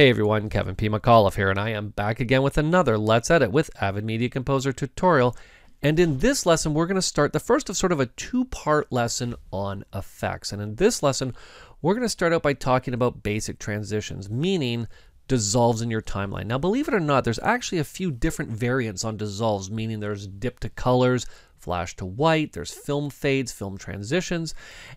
Hey everyone, Kevin P. McAuliffe here, and I am back again with another Let's Edit with Avid Media Composer tutorial. And in this lesson, we're going to start the first of sort of a two-part lesson on effects. And in this lesson, we're going to start out by talking about basic transitions, meaning dissolves in your timeline. Now, believe it or not, there's actually a few different variants on dissolves, meaning there's dip to colors, flash to white, there's film fades, film transitions,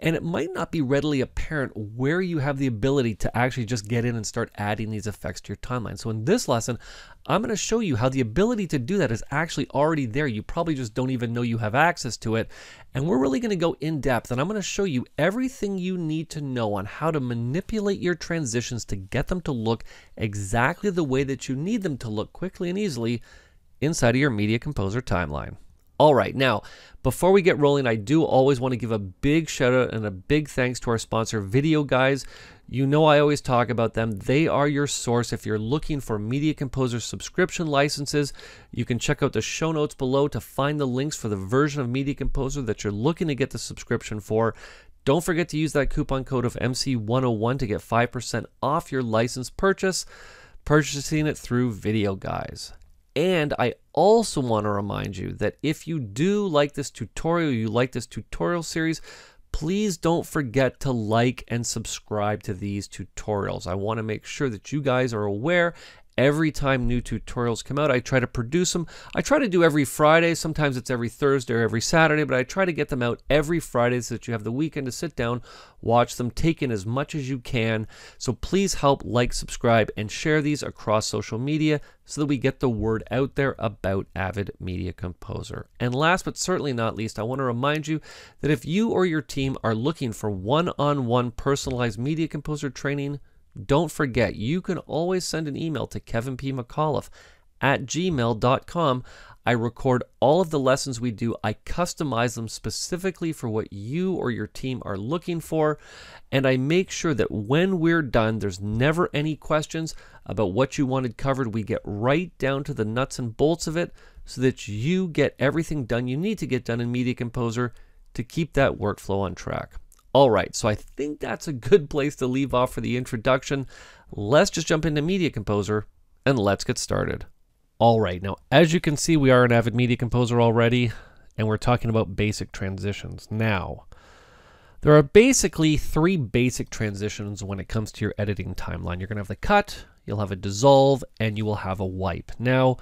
and it might not be readily apparent where you have the ability to actually just get in and start adding these effects to your timeline. So in this lesson, I'm going to show you how the ability to do that is actually already there. You probably just don't even know you have access to it. And we're really going to go in depth and I'm going to show you everything you need to know on how to manipulate your transitions to get them to look exactly the way that you need them to look quickly and easily inside of your Media Composer timeline. All right, now, before we get rolling, I do always want to give a big shout out and a big thanks to our sponsor, Video Guys. You know I always talk about them. They are your source if you're looking for Media Composer subscription licenses. You can check out the show notes below to find the links for the version of Media Composer that you're looking to get the subscription for. Don't forget to use that coupon code of MC101 to get 5% off your license purchase, purchasing it through Video Guys. And I also want to remind you that if you do like this tutorial, you like this tutorial series, please don't forget to like and subscribe to these tutorials. I want to make sure that you guys are aware every time new tutorials come out. I try to produce them. I try to do every Friday. Sometimes it's every Thursday or every Saturday, but I try to get them out every Friday so that you have the weekend to sit down, watch them, take in as much as you can. So please help like, subscribe, and share these across social media so that we get the word out there about Avid Media Composer. And last but certainly not least, I want to remind you that if you or your team are looking for one-on-one personalized Media Composer training, don't forget, you can always send an email to Kevin P. McAuliffe at gmail.com. I record all of the lessons we do. I customize them specifically for what you or your team are looking for. And I make sure that when we're done, there's never any questions about what you wanted covered. We get right down to the nuts and bolts of it so that you get everything done you need to get done in Media Composer to keep that workflow on track. All right, so I think that's a good place to leave off for the introduction. Let's just jump into Media Composer and let's get started. All right, now as you can see, we are an Avid Media Composer already, and we're talking about basic transitions. Now, there are basically three basic transitions when it comes to your editing timeline. You're going to have the cut, you'll have a dissolve, and you will have a wipe. Now,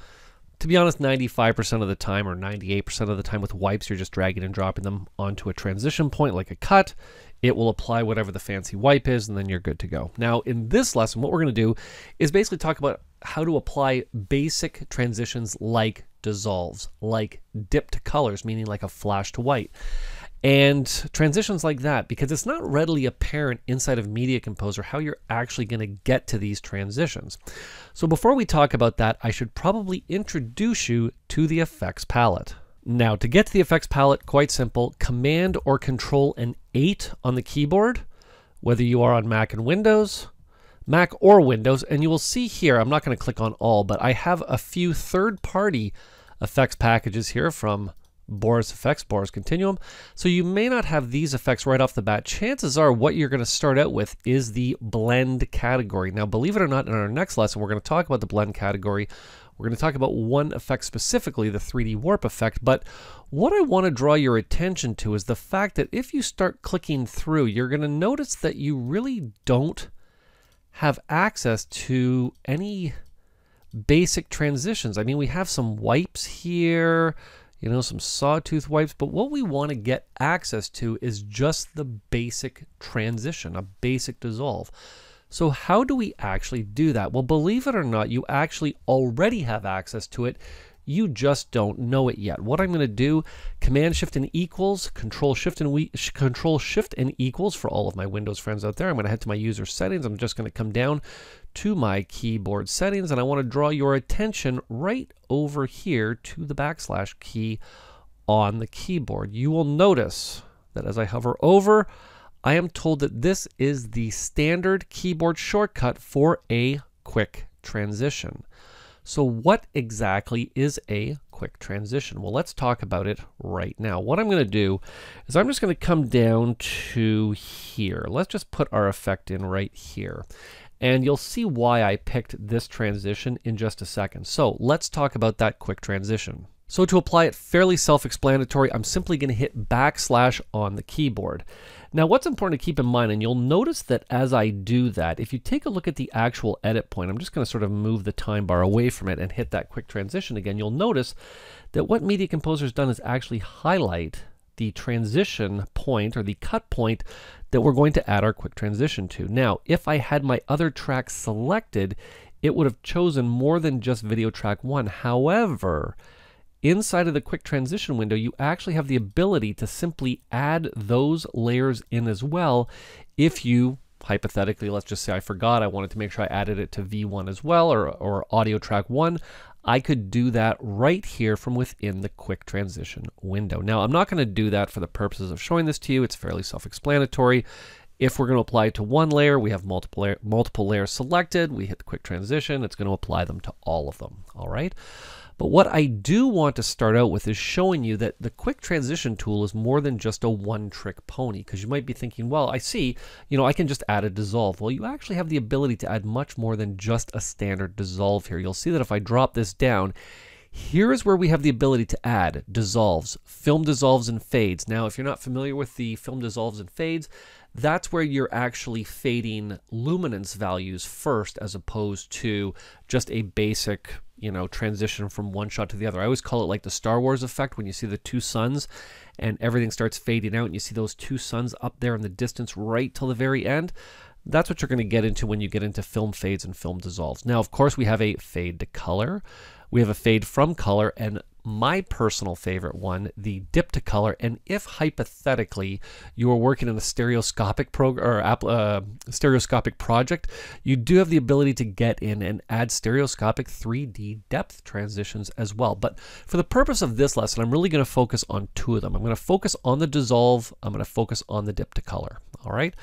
to be honest, 95% of the time or 98% of the time with wipes, you're just dragging and dropping them onto a transition point like a cut. It will apply whatever the fancy wipe is, and then you're good to go. Now, in this lesson, what we're going to do is basically talk about how to apply basic transitions like dissolves, like dip to colors, meaning like a flash to white and transitions like that because it's not readily apparent inside of Media Composer how you're actually going to get to these transitions. So before we talk about that, I should probably introduce you to the effects palette. Now to get to the effects palette, quite simple, Command or Control and 8 on the keyboard, whether you are on Mac and Windows, Mac or Windows, and you will see here, I'm not going to click on all, but I have a few third-party effects packages here from Boris effects, Boris Continuum. So you may not have these effects right off the bat. Chances are what you're going to start out with is the blend category. Now, believe it or not, in our next lesson, we're going to talk about the blend category. We're going to talk about one effect specifically, the 3D warp effect. But what I want to draw your attention to is the fact that if you start clicking through, you're going to notice that you really don't have access to any basic transitions. I mean, we have some wipes here you know, some sawtooth wipes. But what we want to get access to is just the basic transition, a basic dissolve. So how do we actually do that? Well, believe it or not, you actually already have access to it you just don't know it yet. What I'm going to do, Command Shift and equals, Control Shift and we, Control Shift and equals for all of my Windows friends out there. I'm going to head to my user settings. I'm just going to come down to my keyboard settings and I want to draw your attention right over here to the backslash key on the keyboard. You will notice that as I hover over, I am told that this is the standard keyboard shortcut for a quick transition. So what exactly is a quick transition? Well, let's talk about it right now. What I'm going to do is I'm just going to come down to here. Let's just put our effect in right here. And you'll see why I picked this transition in just a second. So let's talk about that quick transition. So to apply it fairly self-explanatory, I'm simply going to hit backslash on the keyboard. Now what's important to keep in mind, and you'll notice that as I do that, if you take a look at the actual edit point, I'm just going to sort of move the time bar away from it and hit that quick transition again, you'll notice that what Media Composer has done is actually highlight the transition point or the cut point that we're going to add our quick transition to. Now, if I had my other track selected, it would have chosen more than just video track one. However, Inside of the quick transition window, you actually have the ability to simply add those layers in as well if you hypothetically, let's just say I forgot, I wanted to make sure I added it to V1 as well or, or audio track 1, I could do that right here from within the quick transition window. Now, I'm not going to do that for the purposes of showing this to you. It's fairly self-explanatory. If we're going to apply it to one layer, we have multiple, layer, multiple layers selected. We hit the quick transition. It's going to apply them to all of them. All right. But what I do want to start out with is showing you that the quick transition tool is more than just a one trick pony because you might be thinking, well, I see, you know, I can just add a dissolve. Well, you actually have the ability to add much more than just a standard dissolve here. You'll see that if I drop this down, here is where we have the ability to add dissolves, film dissolves and fades. Now, if you're not familiar with the film dissolves and fades, that's where you're actually fading luminance values first as opposed to just a basic you know, transition from one shot to the other. I always call it like the Star Wars effect when you see the two suns and everything starts fading out and you see those two suns up there in the distance right till the very end. That's what you're going to get into when you get into film fades and film dissolves. Now, of course, we have a fade to color. We have a fade from color, and my personal favorite one, the dip to color. And if hypothetically you are working in a stereoscopic program or uh, stereoscopic project, you do have the ability to get in and add stereoscopic 3D depth transitions as well. But for the purpose of this lesson, I'm really going to focus on two of them. I'm going to focus on the dissolve. I'm going to focus on the dip to color. All right.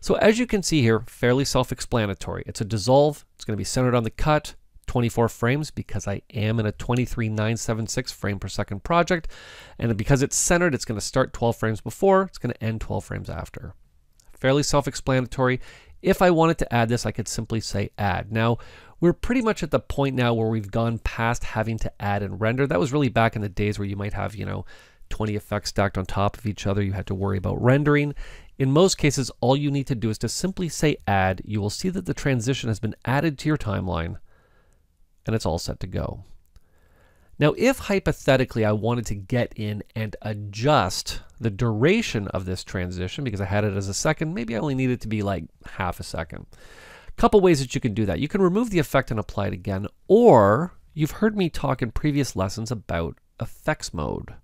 So as you can see here, fairly self-explanatory. It's a dissolve. It's going to be centered on the cut. 24 frames because I am in a 23976 frame per second project. And because it's centered, it's going to start 12 frames before, it's going to end 12 frames after. Fairly self-explanatory. If I wanted to add this, I could simply say add. Now, we're pretty much at the point now where we've gone past having to add and render. That was really back in the days where you might have, you know, 20 effects stacked on top of each other. You had to worry about rendering. In most cases, all you need to do is to simply say add. You will see that the transition has been added to your timeline and it's all set to go. Now, if hypothetically I wanted to get in and adjust the duration of this transition because I had it as a second, maybe I only need it to be like half a second. A couple ways that you can do that. You can remove the effect and apply it again, or you've heard me talk in previous lessons about effects mode.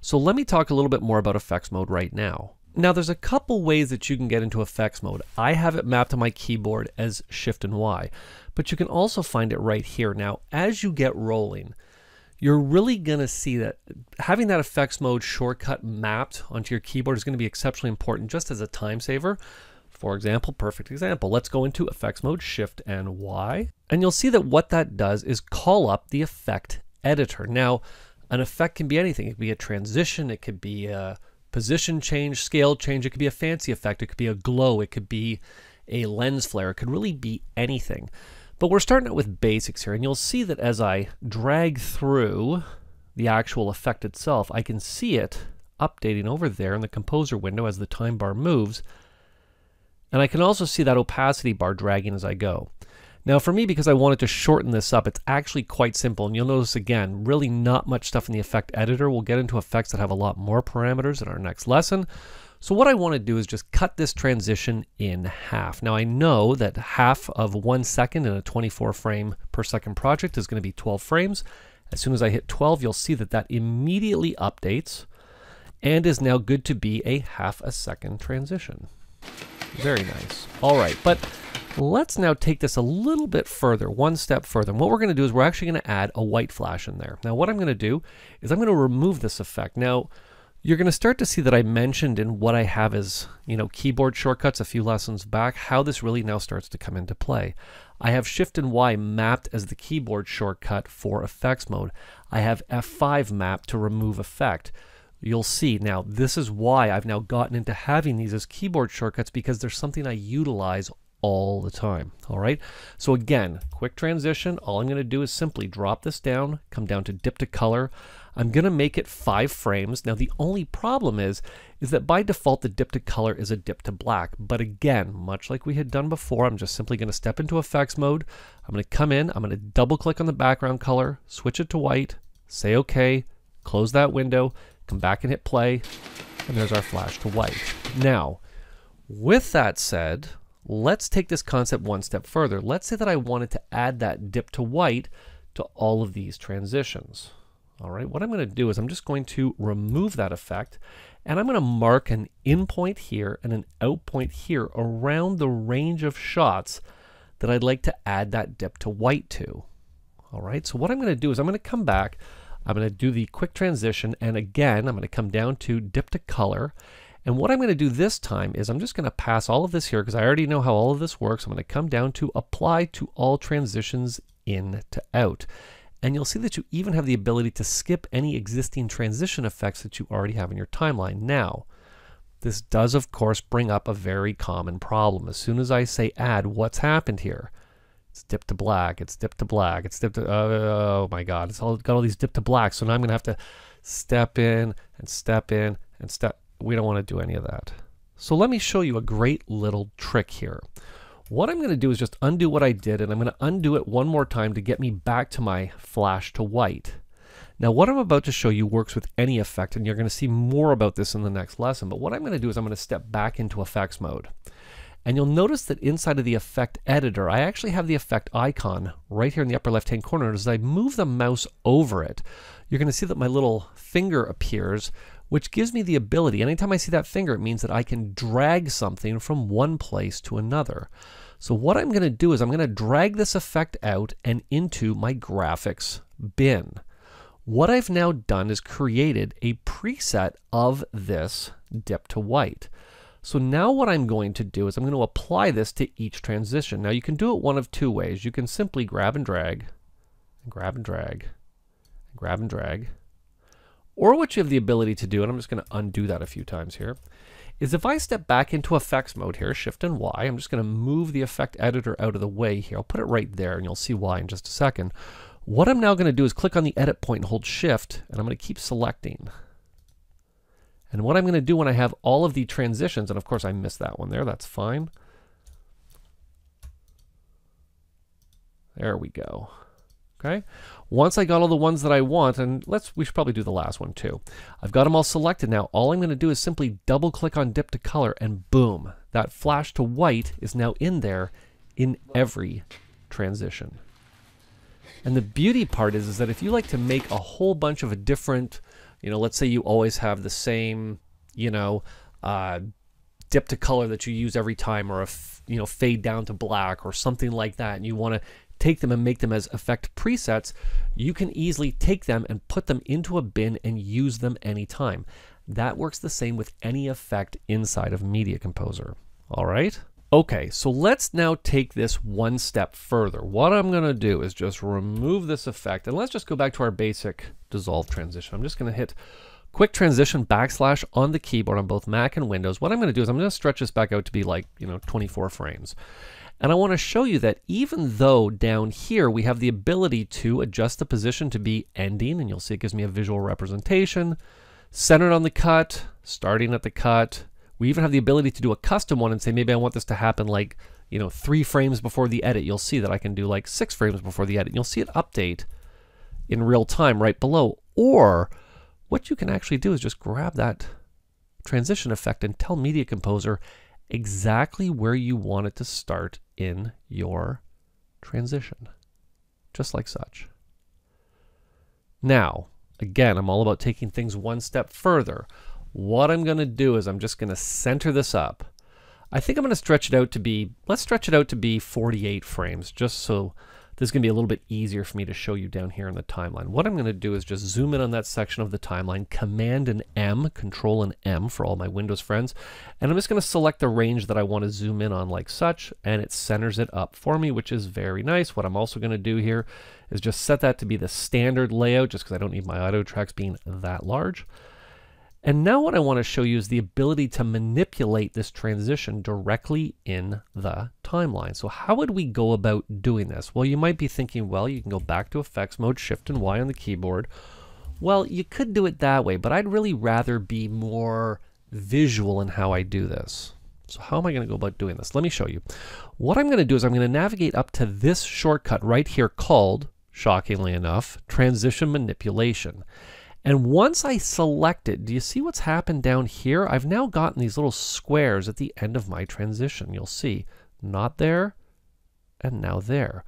So let me talk a little bit more about effects mode right now. Now there's a couple ways that you can get into effects mode. I have it mapped to my keyboard as Shift and Y, but you can also find it right here. Now as you get rolling, you're really going to see that having that effects mode shortcut mapped onto your keyboard is going to be exceptionally important just as a time saver. For example, perfect example, let's go into effects mode, Shift and Y, and you'll see that what that does is call up the effect editor. Now, an effect can be anything. It could be a transition, it could be a position change, scale change. It could be a fancy effect. It could be a glow. It could be a lens flare. It could really be anything. But we're starting out with basics here, and you'll see that as I drag through the actual effect itself, I can see it updating over there in the composer window as the time bar moves. And I can also see that opacity bar dragging as I go. Now for me, because I wanted to shorten this up, it's actually quite simple. And you'll notice again, really not much stuff in the effect editor. We'll get into effects that have a lot more parameters in our next lesson. So what I want to do is just cut this transition in half. Now I know that half of one second in a 24 frame per second project is going to be 12 frames. As soon as I hit 12, you'll see that that immediately updates and is now good to be a half a second transition. Very nice. All right, but Let's now take this a little bit further, one step further. And what we're going to do is we're actually going to add a white flash in there. Now what I'm going to do is I'm going to remove this effect. Now you're going to start to see that I mentioned in what I have as, you know, keyboard shortcuts a few lessons back, how this really now starts to come into play. I have Shift and Y mapped as the keyboard shortcut for effects mode. I have F5 mapped to remove effect. You'll see now this is why I've now gotten into having these as keyboard shortcuts because there's something I utilize all the time. All right. So again, quick transition. All I'm going to do is simply drop this down, come down to dip to color. I'm going to make it five frames. Now the only problem is, is that by default the dip to color is a dip to black. But again, much like we had done before, I'm just simply going to step into effects mode. I'm going to come in, I'm going to double click on the background color, switch it to white, say okay, close that window, come back and hit play, and there's our flash to white. Now, with that said, let's take this concept one step further. Let's say that I wanted to add that dip to white to all of these transitions. All right, what I'm going to do is I'm just going to remove that effect and I'm going to mark an in point here and an out point here around the range of shots that I'd like to add that dip to white to. All right, so what I'm going to do is I'm going to come back, I'm going to do the quick transition, and again, I'm going to come down to dip to color. And what I'm going to do this time is I'm just going to pass all of this here because I already know how all of this works. I'm going to come down to apply to all transitions in to out. And you'll see that you even have the ability to skip any existing transition effects that you already have in your timeline. Now, this does of course bring up a very common problem. As soon as I say add, what's happened here? It's dipped to black, it's dipped to black, it's dipped to, uh, oh my god, it's all got all these dipped to black. So now I'm gonna have to step in and step in and step, we don't wanna do any of that. So let me show you a great little trick here. What I'm going to do is just undo what I did, and I'm going to undo it one more time to get me back to my flash to white. Now what I'm about to show you works with any effect, and you're going to see more about this in the next lesson, but what I'm going to do is I'm going to step back into effects mode. And you'll notice that inside of the effect editor, I actually have the effect icon right here in the upper left hand corner. As I move the mouse over it, you're going to see that my little finger appears, which gives me the ability, anytime I see that finger, it means that I can drag something from one place to another. So what I'm going to do is I'm going to drag this effect out and into my graphics bin. What I've now done is created a preset of this dip to white. So now what I'm going to do is I'm going to apply this to each transition. Now you can do it one of two ways. You can simply grab and drag, and grab and drag, and grab and drag. Or what you have the ability to do, and I'm just going to undo that a few times here, is if I step back into effects mode here, Shift and Y, I'm just going to move the effect editor out of the way here. I'll put it right there and you'll see why in just a second. What I'm now going to do is click on the edit point and hold Shift and I'm going to keep selecting. And what I'm going to do when I have all of the transitions, and of course I missed that one there, that's fine. There we go. Okay. Once I got all the ones that I want, and let's we should probably do the last one too. I've got them all selected now. All I'm going to do is simply double click on dip to color and boom, that flash to white is now in there in every transition. And the beauty part is, is that if you like to make a whole bunch of a different, you know, let's say you always have the same, you know, uh, dip to color that you use every time or a you know fade down to black or something like that and you want to take them and make them as effect presets, you can easily take them and put them into a bin and use them anytime. That works the same with any effect inside of Media Composer. All right? Okay, so let's now take this one step further. What I'm going to do is just remove this effect, and let's just go back to our basic dissolve transition. I'm just going to hit quick transition backslash on the keyboard on both Mac and Windows. What I'm going to do is I'm going to stretch this back out to be like, you know, 24 frames. And I want to show you that even though down here we have the ability to adjust the position to be ending, and you'll see it gives me a visual representation, centered on the cut, starting at the cut. We even have the ability to do a custom one and say maybe I want this to happen like, you know, three frames before the edit. You'll see that I can do like six frames before the edit. You'll see it update in real time right below. Or what you can actually do is just grab that transition effect and tell Media Composer, exactly where you want it to start in your transition, just like such. Now, again, I'm all about taking things one step further. What I'm going to do is I'm just going to center this up. I think I'm going to stretch it out to be, let's stretch it out to be 48 frames, just so this is going to be a little bit easier for me to show you down here in the timeline. What I'm going to do is just zoom in on that section of the timeline, Command and M, Control and M for all my Windows friends, and I'm just going to select the range that I want to zoom in on like such, and it centers it up for me, which is very nice. What I'm also going to do here is just set that to be the standard layout, just because I don't need my auto tracks being that large. And now what I want to show you is the ability to manipulate this transition directly in the timeline. So how would we go about doing this? Well, you might be thinking, well, you can go back to effects mode, shift and Y on the keyboard. Well, you could do it that way, but I'd really rather be more visual in how I do this. So how am I going to go about doing this? Let me show you. What I'm going to do is I'm going to navigate up to this shortcut right here called, shockingly enough, Transition Manipulation. And once I select it, do you see what's happened down here? I've now gotten these little squares at the end of my transition. You'll see, not there, and now there.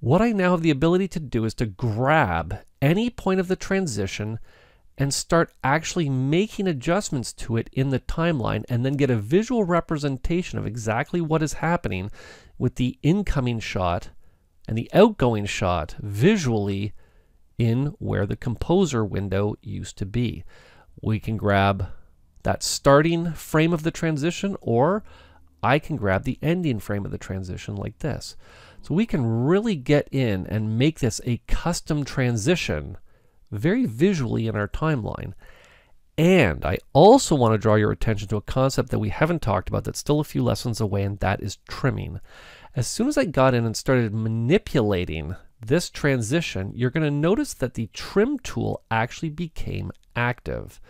What I now have the ability to do is to grab any point of the transition and start actually making adjustments to it in the timeline and then get a visual representation of exactly what is happening with the incoming shot and the outgoing shot visually in where the composer window used to be. We can grab that starting frame of the transition or I can grab the ending frame of the transition like this. So we can really get in and make this a custom transition very visually in our timeline. And I also want to draw your attention to a concept that we haven't talked about that's still a few lessons away, and that is trimming. As soon as I got in and started manipulating this transition, you're going to notice that the trim tool actually became active.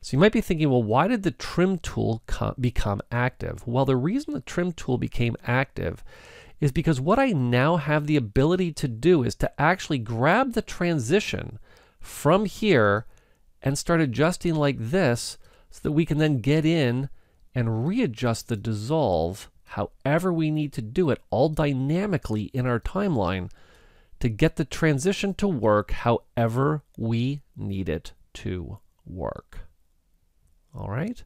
So you might be thinking, well, why did the trim tool become active? Well, the reason the trim tool became active is because what I now have the ability to do is to actually grab the transition from here and start adjusting like this so that we can then get in and readjust the dissolve however we need to do it all dynamically in our timeline to get the transition to work however we need it to work. All right?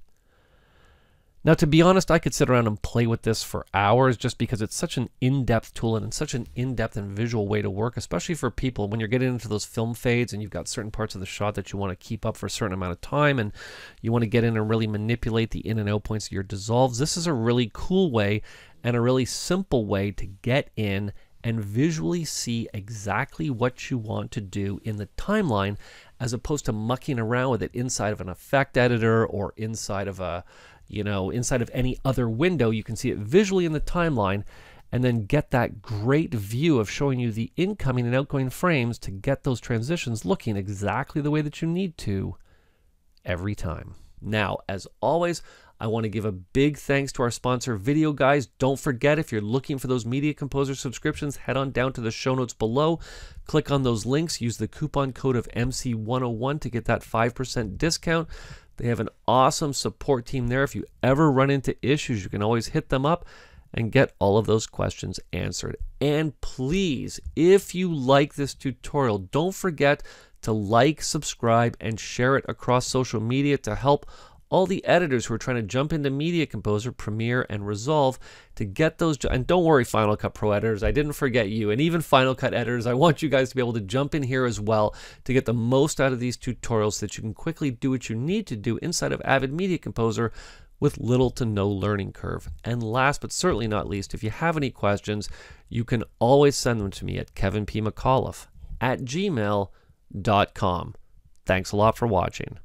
Now, to be honest, I could sit around and play with this for hours just because it's such an in-depth tool and such an in-depth and visual way to work, especially for people when you're getting into those film fades and you've got certain parts of the shot that you want to keep up for a certain amount of time and you want to get in and really manipulate the in and out points of your dissolves. This is a really cool way and a really simple way to get in and visually see exactly what you want to do in the timeline as opposed to mucking around with it inside of an effect editor or inside of a you know inside of any other window you can see it visually in the timeline and then get that great view of showing you the incoming and outgoing frames to get those transitions looking exactly the way that you need to every time. Now, as always, I want to give a big thanks to our sponsor, Video Guys. Don't forget, if you're looking for those Media Composer subscriptions, head on down to the show notes below. Click on those links. Use the coupon code of MC101 to get that 5% discount. They have an awesome support team there. If you ever run into issues, you can always hit them up and get all of those questions answered. And please, if you like this tutorial, don't forget to like, subscribe, and share it across social media to help all the editors who are trying to jump into Media Composer, Premiere, and Resolve to get those. And don't worry, Final Cut Pro editors, I didn't forget you. And even Final Cut editors, I want you guys to be able to jump in here as well to get the most out of these tutorials so that you can quickly do what you need to do inside of Avid Media Composer with little to no learning curve. And last but certainly not least, if you have any questions, you can always send them to me at kevinpmcauliffe at gmail.com. Thanks a lot for watching.